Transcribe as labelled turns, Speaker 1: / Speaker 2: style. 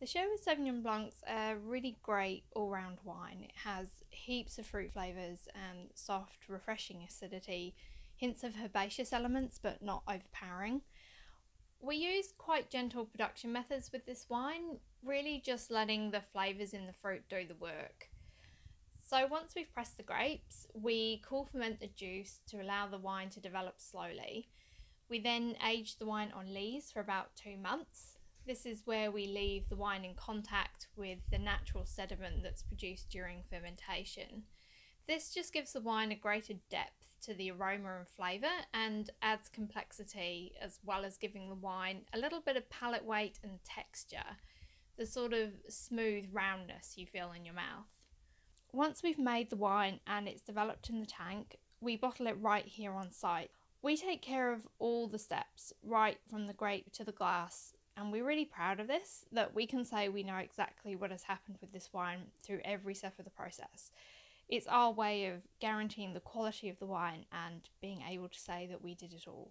Speaker 1: The Sherwood Sauvignon Blanc's a really great all round wine. It has heaps of fruit flavours and soft, refreshing acidity, hints of herbaceous elements but not overpowering. We use quite gentle production methods with this wine, really just letting the flavours in the fruit do the work. So once we've pressed the grapes, we cool ferment the juice to allow the wine to develop slowly. We then age the wine on lees for about two months this is where we leave the wine in contact with the natural sediment that's produced during fermentation. This just gives the wine a greater depth to the aroma and flavour and adds complexity as well as giving the wine a little bit of palate weight and texture, the sort of smooth roundness you feel in your mouth. Once we've made the wine and it's developed in the tank, we bottle it right here on site. We take care of all the steps, right from the grape to the glass, and we're really proud of this that we can say we know exactly what has happened with this wine through every step of the process. It's our way of guaranteeing the quality of the wine and being able to say that we did it all.